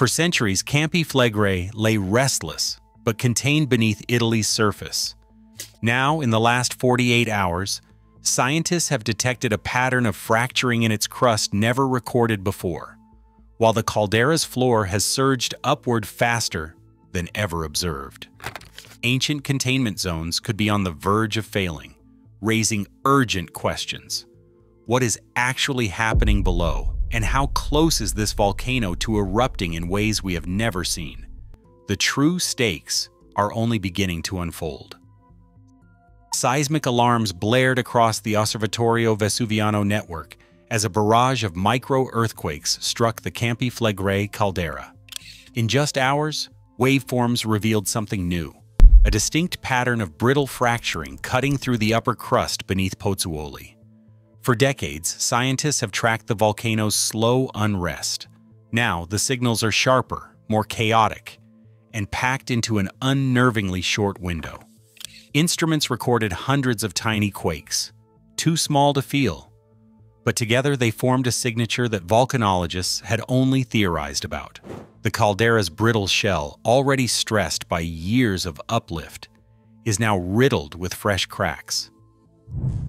For centuries, Campi Flegrei lay restless, but contained beneath Italy's surface. Now, in the last 48 hours, scientists have detected a pattern of fracturing in its crust never recorded before, while the caldera's floor has surged upward faster than ever observed. Ancient containment zones could be on the verge of failing, raising urgent questions. What is actually happening below, and how close is this volcano to erupting in ways we have never seen? The true stakes are only beginning to unfold. Seismic alarms blared across the Osservatorio Vesuviano network as a barrage of micro-earthquakes struck the Campi Flegrei caldera. In just hours, waveforms revealed something new, a distinct pattern of brittle fracturing cutting through the upper crust beneath Pozzuoli. For decades, scientists have tracked the volcano's slow unrest. Now, the signals are sharper, more chaotic, and packed into an unnervingly short window. Instruments recorded hundreds of tiny quakes, too small to feel, but together they formed a signature that volcanologists had only theorized about. The caldera's brittle shell, already stressed by years of uplift, is now riddled with fresh cracks.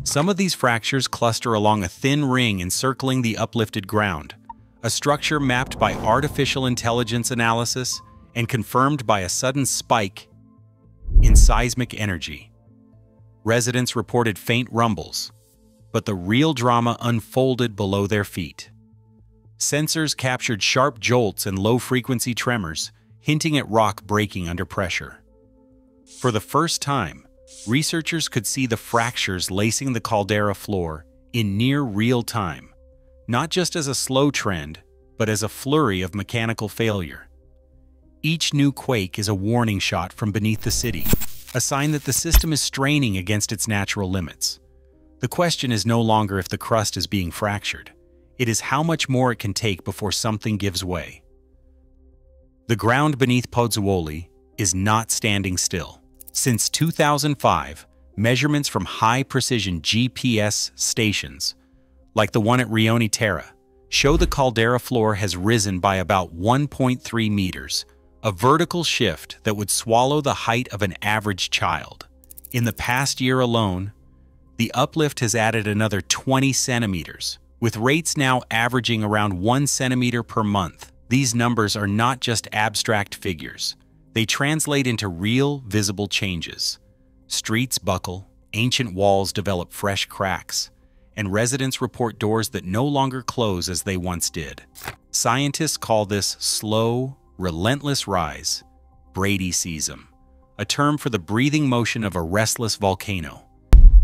Some of these fractures cluster along a thin ring encircling the uplifted ground, a structure mapped by artificial intelligence analysis and confirmed by a sudden spike in seismic energy. Residents reported faint rumbles, but the real drama unfolded below their feet. Sensors captured sharp jolts and low-frequency tremors, hinting at rock breaking under pressure. For the first time, researchers could see the fractures lacing the caldera floor in near real time, not just as a slow trend, but as a flurry of mechanical failure. Each new quake is a warning shot from beneath the city, a sign that the system is straining against its natural limits. The question is no longer if the crust is being fractured. It is how much more it can take before something gives way. The ground beneath Pozzuoli is not standing still. Since 2005, measurements from high-precision GPS stations, like the one at Rione Terra, show the caldera floor has risen by about 1.3 meters, a vertical shift that would swallow the height of an average child. In the past year alone, the uplift has added another 20 centimeters, with rates now averaging around 1 centimeter per month. These numbers are not just abstract figures. They translate into real, visible changes. Streets buckle, ancient walls develop fresh cracks, and residents report doors that no longer close as they once did. Scientists call this slow, relentless rise, bradyseism, a term for the breathing motion of a restless volcano.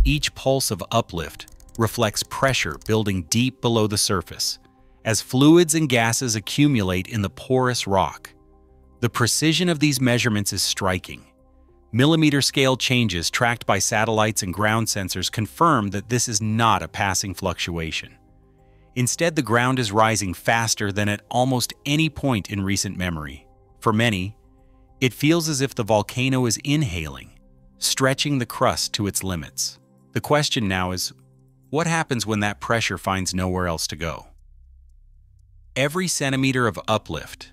Each pulse of uplift reflects pressure building deep below the surface, as fluids and gases accumulate in the porous rock. The precision of these measurements is striking. Millimeter scale changes tracked by satellites and ground sensors confirm that this is not a passing fluctuation. Instead, the ground is rising faster than at almost any point in recent memory. For many, it feels as if the volcano is inhaling, stretching the crust to its limits. The question now is, what happens when that pressure finds nowhere else to go? Every centimeter of uplift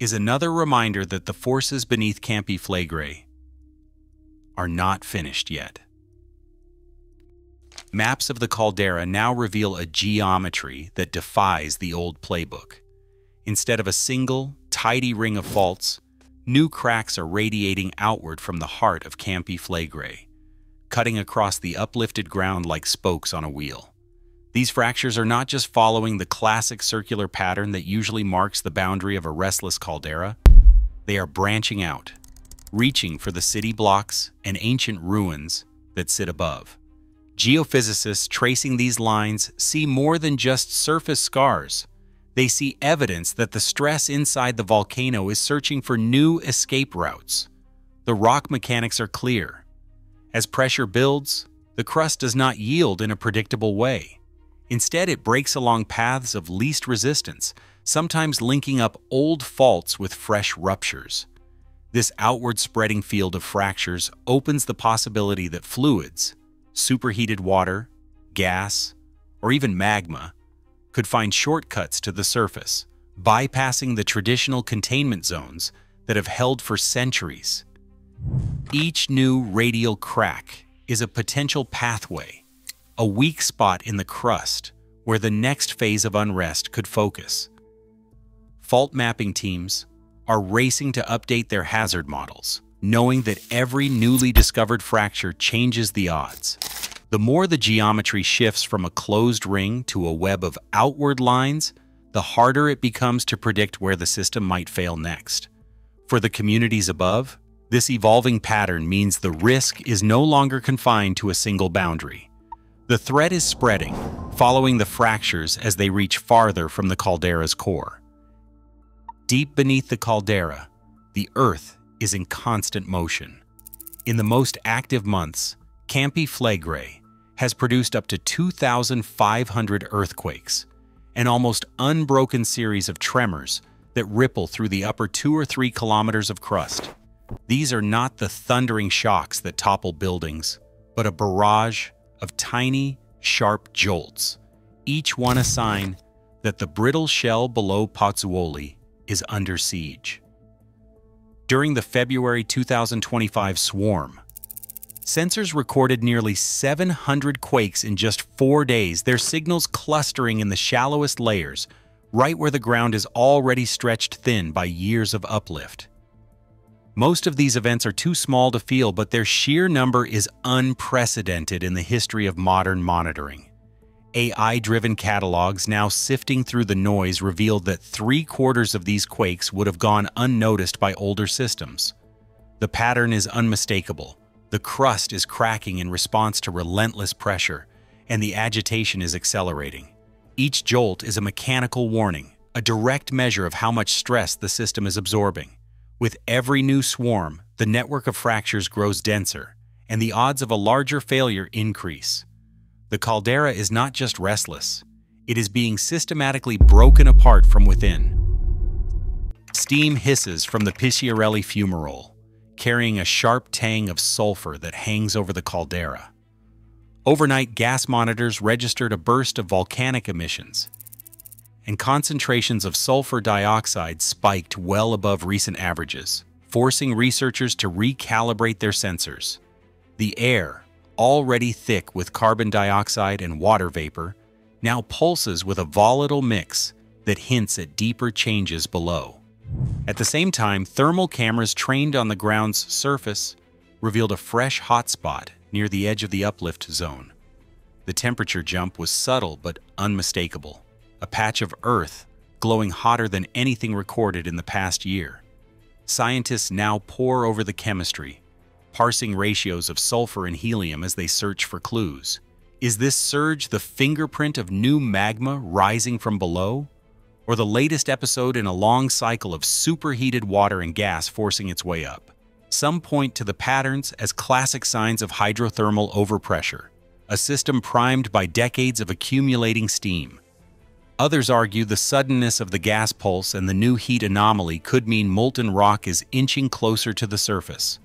is another reminder that the forces beneath Campi Flegrei are not finished yet. Maps of the caldera now reveal a geometry that defies the old playbook. Instead of a single, tidy ring of faults, new cracks are radiating outward from the heart of Campi Flegrei, cutting across the uplifted ground like spokes on a wheel. These fractures are not just following the classic circular pattern that usually marks the boundary of a restless caldera, they are branching out, reaching for the city blocks and ancient ruins that sit above. Geophysicists tracing these lines see more than just surface scars. They see evidence that the stress inside the volcano is searching for new escape routes. The rock mechanics are clear. As pressure builds, the crust does not yield in a predictable way. Instead, it breaks along paths of least resistance, sometimes linking up old faults with fresh ruptures. This outward spreading field of fractures opens the possibility that fluids, superheated water, gas, or even magma could find shortcuts to the surface, bypassing the traditional containment zones that have held for centuries. Each new radial crack is a potential pathway, a weak spot in the crust where the next phase of unrest could focus. Fault mapping teams are racing to update their hazard models, knowing that every newly discovered fracture changes the odds. The more the geometry shifts from a closed ring to a web of outward lines, the harder it becomes to predict where the system might fail next. For the communities above, this evolving pattern means the risk is no longer confined to a single boundary. The threat is spreading, following the fractures as they reach farther from the caldera's core. Deep beneath the caldera, the Earth is in constant motion. In the most active months, Campi Flegrei, has produced up to 2,500 earthquakes, an almost unbroken series of tremors that ripple through the upper two or three kilometers of crust. These are not the thundering shocks that topple buildings, but a barrage of tiny, sharp jolts, each one a sign that the brittle shell below Pozzuoli is under siege. During the February 2025 swarm, Sensors recorded nearly 700 quakes in just four days, their signals clustering in the shallowest layers, right where the ground is already stretched thin by years of uplift. Most of these events are too small to feel, but their sheer number is unprecedented in the history of modern monitoring. AI-driven catalogs now sifting through the noise revealed that three-quarters of these quakes would have gone unnoticed by older systems. The pattern is unmistakable. The crust is cracking in response to relentless pressure, and the agitation is accelerating. Each jolt is a mechanical warning, a direct measure of how much stress the system is absorbing. With every new swarm, the network of fractures grows denser, and the odds of a larger failure increase. The caldera is not just restless, it is being systematically broken apart from within. Steam hisses from the Pisciarelli fumarole, carrying a sharp tang of sulfur that hangs over the caldera. Overnight gas monitors registered a burst of volcanic emissions, and concentrations of sulfur dioxide spiked well above recent averages, forcing researchers to recalibrate their sensors. The air, already thick with carbon dioxide and water vapor, now pulses with a volatile mix that hints at deeper changes below. At the same time, thermal cameras trained on the ground's surface revealed a fresh hotspot near the edge of the uplift zone. The temperature jump was subtle but unmistakable, a patch of Earth glowing hotter than anything recorded in the past year. Scientists now pore over the chemistry, parsing ratios of sulfur and helium as they search for clues. Is this surge the fingerprint of new magma rising from below? or the latest episode in a long cycle of superheated water and gas forcing its way up. Some point to the patterns as classic signs of hydrothermal overpressure, a system primed by decades of accumulating steam. Others argue the suddenness of the gas pulse and the new heat anomaly could mean molten rock is inching closer to the surface.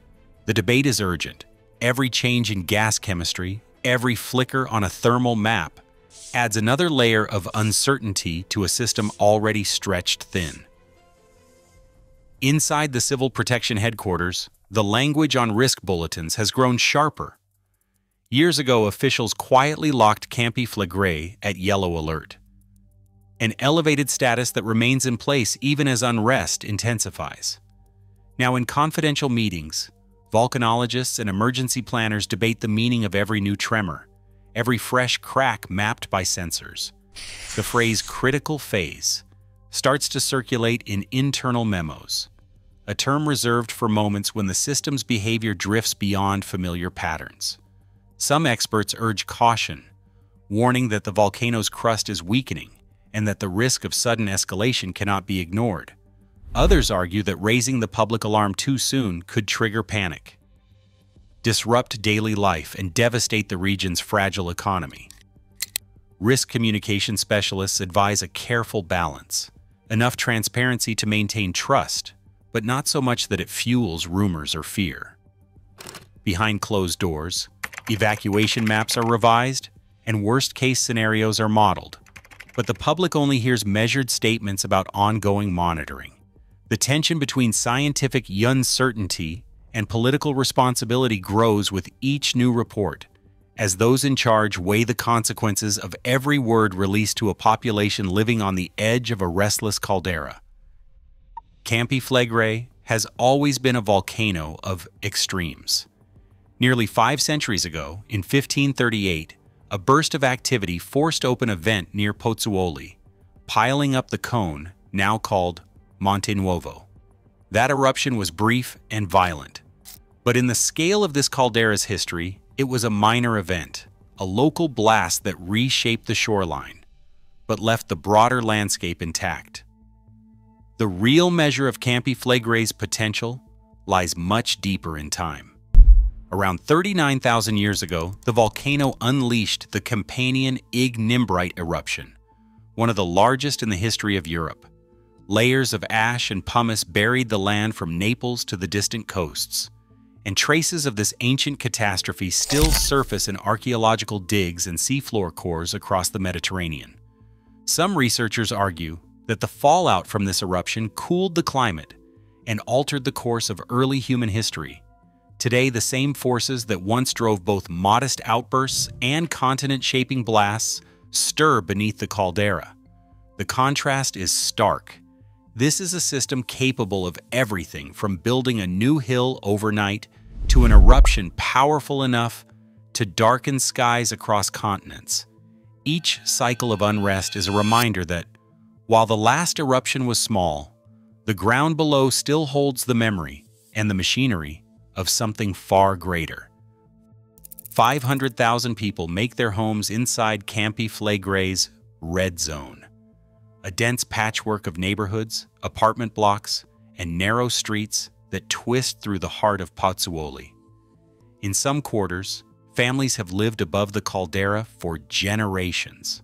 The debate is urgent. Every change in gas chemistry, every flicker on a thermal map, adds another layer of uncertainty to a system already stretched thin. Inside the Civil Protection Headquarters, the language on risk bulletins has grown sharper. Years ago, officials quietly locked Campi Flegrei at yellow alert, an elevated status that remains in place even as unrest intensifies. Now, in confidential meetings, volcanologists and emergency planners debate the meaning of every new tremor, every fresh crack mapped by sensors. The phrase critical phase starts to circulate in internal memos, a term reserved for moments when the system's behavior drifts beyond familiar patterns. Some experts urge caution, warning that the volcano's crust is weakening and that the risk of sudden escalation cannot be ignored. Others argue that raising the public alarm too soon could trigger panic disrupt daily life, and devastate the region's fragile economy. Risk communication specialists advise a careful balance, enough transparency to maintain trust, but not so much that it fuels rumors or fear. Behind closed doors, evacuation maps are revised and worst-case scenarios are modeled, but the public only hears measured statements about ongoing monitoring. The tension between scientific uncertainty and political responsibility grows with each new report, as those in charge weigh the consequences of every word released to a population living on the edge of a restless caldera. Campi Flegrei has always been a volcano of extremes. Nearly five centuries ago, in 1538, a burst of activity forced open a vent near Pozzuoli, piling up the cone, now called Monte Nuovo. That eruption was brief and violent. But in the scale of this caldera's history, it was a minor event, a local blast that reshaped the shoreline, but left the broader landscape intact. The real measure of Campi Flegrei's potential lies much deeper in time. Around 39,000 years ago, the volcano unleashed the Campanian Ignimbrite eruption, one of the largest in the history of Europe. Layers of ash and pumice buried the land from Naples to the distant coasts, and traces of this ancient catastrophe still surface in archaeological digs and seafloor cores across the Mediterranean. Some researchers argue that the fallout from this eruption cooled the climate and altered the course of early human history. Today, the same forces that once drove both modest outbursts and continent-shaping blasts stir beneath the caldera. The contrast is stark. This is a system capable of everything from building a new hill overnight to an eruption powerful enough to darken skies across continents. Each cycle of unrest is a reminder that while the last eruption was small, the ground below still holds the memory and the machinery of something far greater. 500,000 people make their homes inside Campi Flegrei's Red Zone, a dense patchwork of neighborhoods, apartment blocks, and narrow streets that twist through the heart of Pozzuoli. In some quarters, families have lived above the caldera for generations.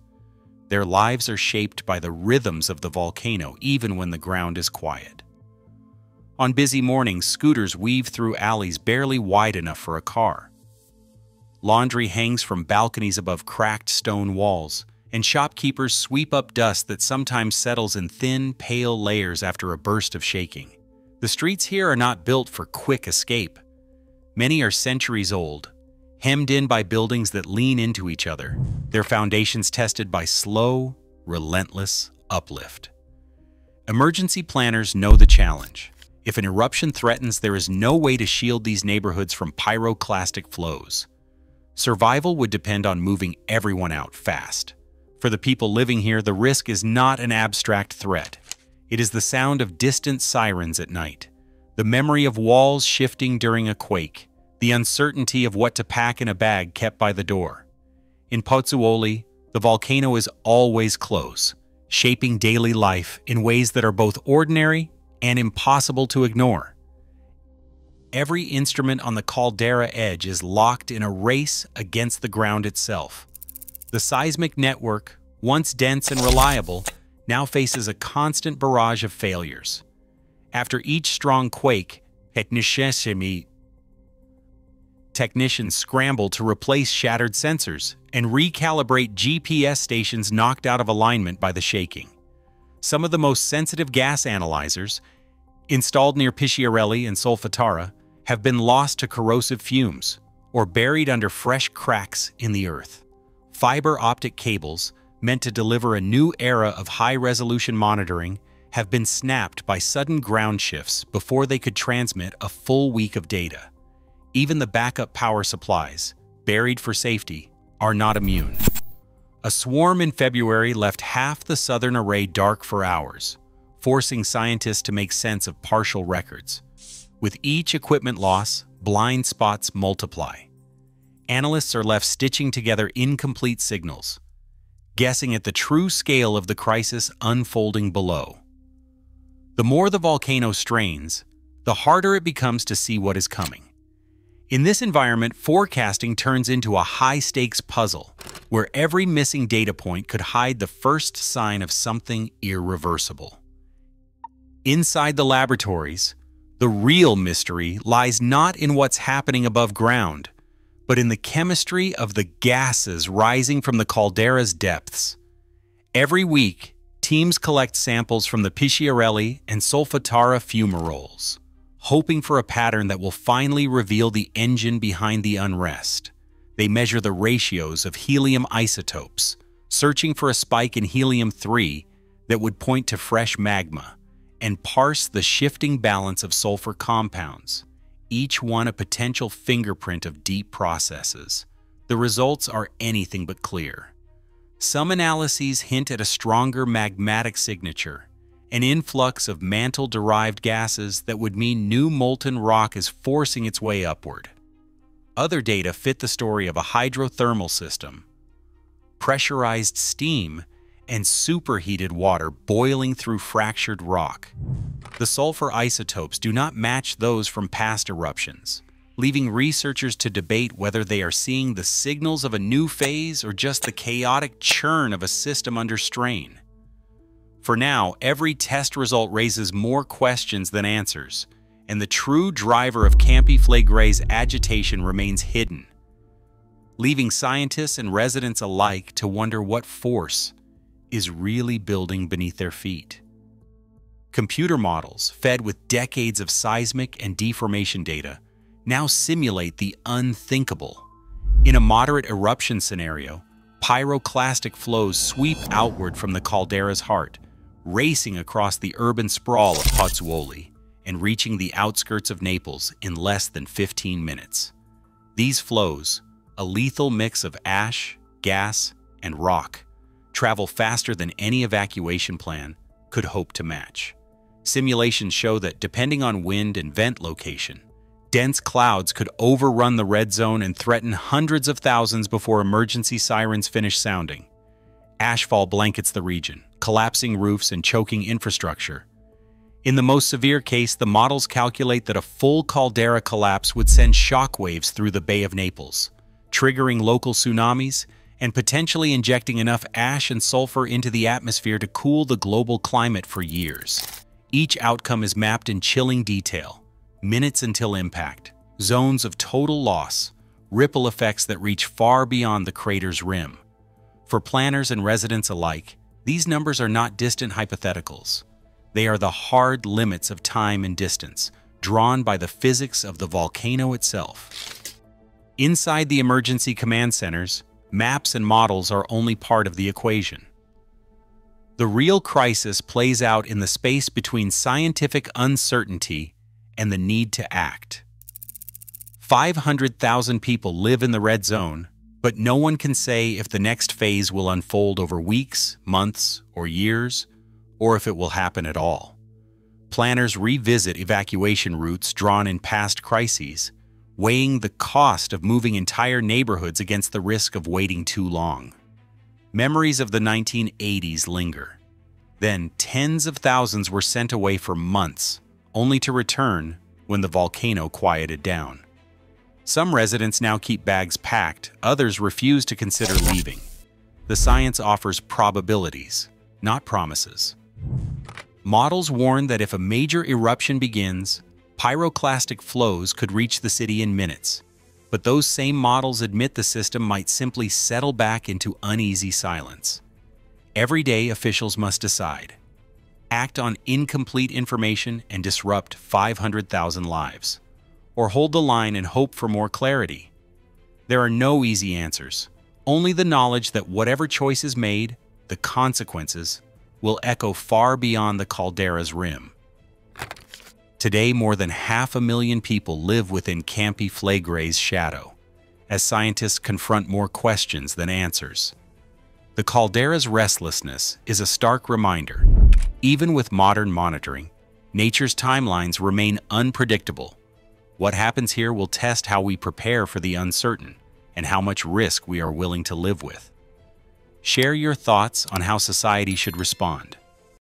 Their lives are shaped by the rhythms of the volcano even when the ground is quiet. On busy mornings, scooters weave through alleys barely wide enough for a car. Laundry hangs from balconies above cracked stone walls, and shopkeepers sweep up dust that sometimes settles in thin, pale layers after a burst of shaking. The streets here are not built for quick escape. Many are centuries old, hemmed in by buildings that lean into each other, their foundations tested by slow, relentless uplift. Emergency planners know the challenge. If an eruption threatens, there is no way to shield these neighborhoods from pyroclastic flows. Survival would depend on moving everyone out fast. For the people living here, the risk is not an abstract threat. It is the sound of distant sirens at night, the memory of walls shifting during a quake, the uncertainty of what to pack in a bag kept by the door. In Pozzuoli, the volcano is always close, shaping daily life in ways that are both ordinary and impossible to ignore. Every instrument on the caldera edge is locked in a race against the ground itself. The seismic network, once dense and reliable, now faces a constant barrage of failures. After each strong quake, technicians scramble to replace shattered sensors and recalibrate GPS stations knocked out of alignment by the shaking. Some of the most sensitive gas analyzers, installed near Pisciarelli and Solfatara, have been lost to corrosive fumes or buried under fresh cracks in the earth. Fiber optic cables, meant to deliver a new era of high-resolution monitoring, have been snapped by sudden ground shifts before they could transmit a full week of data. Even the backup power supplies, buried for safety, are not immune. A swarm in February left half the southern array dark for hours, forcing scientists to make sense of partial records. With each equipment loss, blind spots multiply. Analysts are left stitching together incomplete signals, guessing at the true scale of the crisis unfolding below. The more the volcano strains, the harder it becomes to see what is coming. In this environment, forecasting turns into a high-stakes puzzle, where every missing data point could hide the first sign of something irreversible. Inside the laboratories, the real mystery lies not in what's happening above ground, but in the chemistry of the gases rising from the caldera's depths. Every week, teams collect samples from the Pisciarelli and Solfatara fumaroles, hoping for a pattern that will finally reveal the engine behind the unrest. They measure the ratios of helium isotopes, searching for a spike in helium-3 that would point to fresh magma, and parse the shifting balance of sulfur compounds, each one a potential fingerprint of deep processes. The results are anything but clear. Some analyses hint at a stronger magmatic signature, an influx of mantle-derived gases that would mean new molten rock is forcing its way upward. Other data fit the story of a hydrothermal system, pressurized steam, and superheated water boiling through fractured rock. The sulfur isotopes do not match those from past eruptions, leaving researchers to debate whether they are seeing the signals of a new phase or just the chaotic churn of a system under strain. For now, every test result raises more questions than answers, and the true driver of Flegrei's agitation remains hidden, leaving scientists and residents alike to wonder what force is really building beneath their feet. Computer models, fed with decades of seismic and deformation data, now simulate the unthinkable. In a moderate eruption scenario, pyroclastic flows sweep outward from the caldera's heart, racing across the urban sprawl of Pozzuoli and reaching the outskirts of Naples in less than 15 minutes. These flows, a lethal mix of ash, gas, and rock, travel faster than any evacuation plan could hope to match. Simulations show that depending on wind and vent location, dense clouds could overrun the red zone and threaten hundreds of thousands before emergency sirens finish sounding. Ashfall blankets the region, collapsing roofs and choking infrastructure. In the most severe case, the models calculate that a full caldera collapse would send shockwaves through the Bay of Naples, triggering local tsunamis and potentially injecting enough ash and sulfur into the atmosphere to cool the global climate for years. Each outcome is mapped in chilling detail, minutes until impact, zones of total loss, ripple effects that reach far beyond the crater's rim. For planners and residents alike, these numbers are not distant hypotheticals. They are the hard limits of time and distance, drawn by the physics of the volcano itself. Inside the emergency command centers, maps and models are only part of the equation. The real crisis plays out in the space between scientific uncertainty and the need to act. 500,000 people live in the red zone, but no one can say if the next phase will unfold over weeks, months, or years, or if it will happen at all. Planners revisit evacuation routes drawn in past crises, weighing the cost of moving entire neighborhoods against the risk of waiting too long. Memories of the 1980s linger. Then tens of thousands were sent away for months, only to return when the volcano quieted down. Some residents now keep bags packed, others refuse to consider leaving. The science offers probabilities, not promises. Models warn that if a major eruption begins, pyroclastic flows could reach the city in minutes, but those same models admit the system might simply settle back into uneasy silence. Every day, officials must decide act on incomplete information and disrupt 500,000 lives, or hold the line and hope for more clarity. There are no easy answers, only the knowledge that whatever choice is made, the consequences will echo far beyond the caldera's rim. Today, more than half a million people live within Campi Flegrei's shadow, as scientists confront more questions than answers. The caldera's restlessness is a stark reminder even with modern monitoring, nature's timelines remain unpredictable. What happens here will test how we prepare for the uncertain and how much risk we are willing to live with. Share your thoughts on how society should respond.